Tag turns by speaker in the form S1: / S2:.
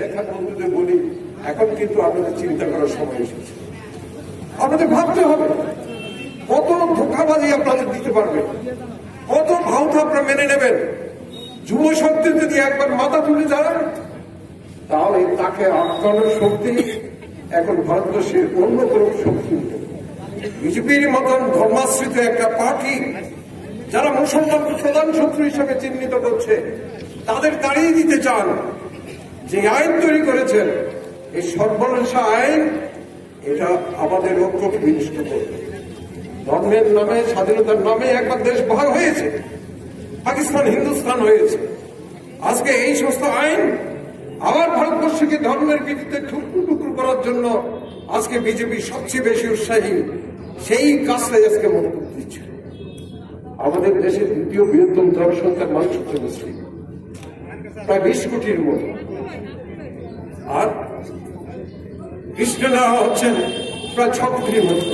S1: লেখা বন্ধুদের বলি, এখন কিন্তু আপনাদের চিন্তা করার সময় এসেছে। আপনাদের ভাবতে হবে, কত ধোকাবাজি আপনাদের দিতে পারবেন কত ভাউতা আপনারা মেনে নেবেন। যুব শক্তি যদি একবার মাথা তুলে দাঁড়ান তাহলে তাকে আটকানোর শক্তি, এখন ভারতবর্ষের অন্য কোন শক্তি। বিজেপির মতন ধর্মাশ্রিত একটা পার্টি, যারা মুসলমানকে প্রধান শত্রু হিসেবে চিহ্নিত করছে, তাদের তাড়িয়ে দিতে চান। যে আইন তৈরি করেছেন, এই সর্বনাশা আইন, এটা আমাদের ঐক্যকে বিনষ্ট করবে। ধর্মের নামে, স্বাধীনতার নামে একবার দেশ ভাগ হয়েছে, পাকিস্তান, হিন্দুস্তান হয়েছে। আজকে এই সমস্ত আইন আবার ভারতবর্ষকে ধর্মের ভিত্তিতে ঠুকরু টুকরু করার জন্য আজকে বিজেপি সবচেয়ে বেশি উৎসাহী, সেই কাজটাই আজকে মন্তব্য দিচ্ছে। আমাদের দেশের দ্বিতীয় বৃহত্তম জনসংখ্যার মানুষ হচ্ছে মুসলিম। প্রায় বিশ কোটির মতো। আর কৃষ্ণ হচ্ছেন প্রায় ছ কোটির মতো।